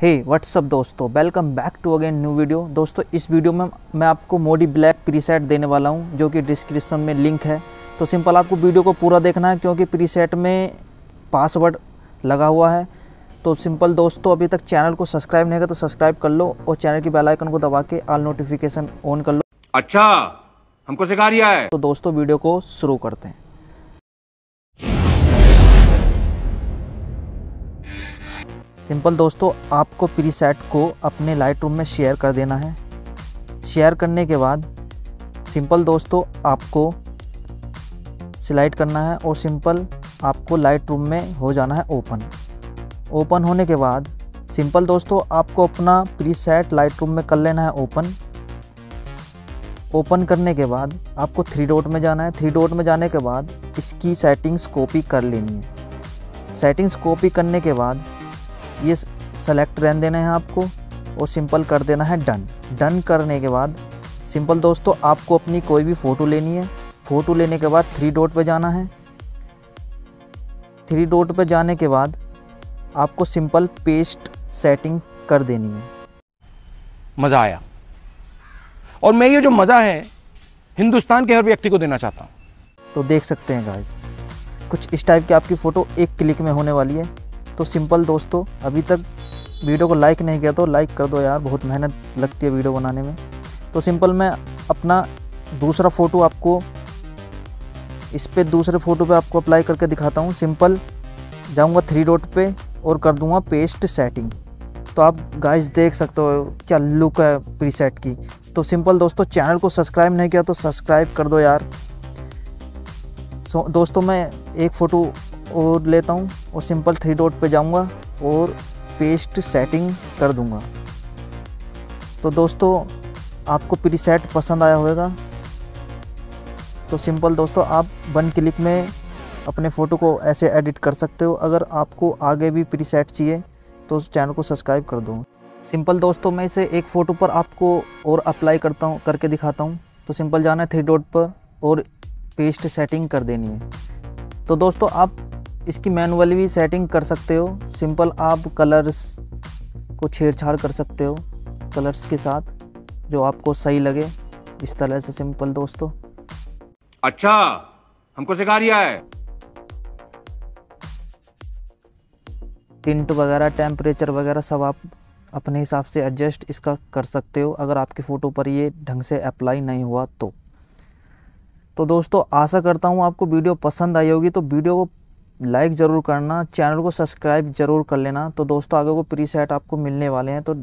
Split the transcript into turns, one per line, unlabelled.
हे what's up दोस्तों? Welcome back to again new video दोस्तों इस वीडियो में मैं आपको मोडी ब्लैक प्रीसेट देने वाला हूँ जो कि डिस्क्रिप्शन में लिंक है। तो सिंपल आपको वीडियो को पूरा देखना है क्योंकि प्रीसेट में पासवर्ड लगा हुआ है। तो सिंपल दोस्तों अभी तक चैनल को सब्सक्राइब नहीं किया तो सब्सक्राइब कर लो और चैनल की बेल आइकन को दबा के ऑल नोटिफिकेशन ऑन कर लो।
अच्छा हमको सिखा रिया है।
तो दोस्तों वीडियो को शुरू करते हैं। सिंपल दोस्तों, आपको प्रीसेट को अपने लाइट रूम में शेयर कर देना है। शेयर करने के बाद सिंपल दोस्तों, आपको सिलाइट करना है और सिंपल आपको लाइट रूम में हो जाना है ओपन ओपन होने के बाद सिंपल दोस्तों, आपको अपना प्रीसेट लाइट रूम में कर लेना है ओपन ओपन करने के बाद आपको थ्री डॉट में जाना है। थ्री डॉट में जाने के बाद इसकी सेटिंग्स कॉपी कर लेनी है। सेटिंग्स कॉपी करने के बाद ये सेलेक्ट रहने देना है आपको और सिंपल कर देना है डन डन करने के बाद सिंपल दोस्तों आपको अपनी कोई भी फ़ोटो लेनी है। फ़ोटो लेने के बाद थ्री डॉट पे जाना है। थ्री डॉट पे जाने के बाद आपको सिंपल पेस्ट सेटिंग कर देनी है।
मज़ा आया। और मैं ये जो मज़ा है हिंदुस्तान के हर व्यक्ति को देना चाहता हूँ।
तो देख सकते हैं गाइज़ कुछ इस टाइप की आपकी फ़ोटो एक क्लिक में होने वाली है। तो सिंपल दोस्तों, अभी तक वीडियो को लाइक नहीं किया तो लाइक कर दो यार, बहुत मेहनत लगती है वीडियो बनाने में। तो सिंपल मैं अपना दूसरा फ़ोटो आपको इस पर दूसरे फ़ोटो पे आपको अप्लाई करके दिखाता हूँ। सिंपल जाऊँगा थ्री डॉट पे और कर दूँगा पेस्ट सेटिंग तो आप गाइस देख सकते हो क्या लुक है प्रीसेट की। तो सिंपल दोस्तों चैनल को सब्सक्राइब नहीं किया तो सब्सक्राइब कर दो यार। सो दोस्तों मैं एक फ़ोटो और लेता हूँ। और सिंपल थ्री डॉट पे जाऊँगा और पेस्ट सेटिंग कर दूँगा। तो दोस्तों, आपको प्रीसेट पसंद आया होगा। तो सिंपल दोस्तों, आप वन क्लिक में अपने फ़ोटो को ऐसे एडिट कर सकते हो। अगर आपको आगे भी प्रीसेट चाहिए तो उस चैनल को सब्सक्राइब कर दो। सिंपल दोस्तों, मैं इसे एक फ़ोटो पर आपको और अप्लाई करता हूँ, करके दिखाता हूँ। तो सिंपल जाना है थ्री डॉट पर और पेस्ट सेटिंग कर देनी है। तो दोस्तों, आप इसकी मैनुअली भी सेटिंग कर सकते हो। सिंपल आप कलर्स को छेड़छाड़ कर सकते हो कलर्स के साथ जो आपको सही लगे। इस तरह से सिंपल दोस्तों।
अच्छा हमको सिखा रिया है।
टिंट वगैरह टेम्परेचर वगैरह सब आप अपने हिसाब से एडजस्ट इसका कर सकते हो। अगर आपकी फ़ोटो पर ये ढंग से अप्लाई नहीं हुआ तो। तो दोस्तों आशा करता हूँ आपको वीडियो पसंद आई होगी। तो वीडियो को लाइक ज़रूर करना चैनल को सब्सक्राइब ज़रूर कर लेना। तो दोस्तों, आगे को प्री सेट आपको मिलने वाले हैं। तो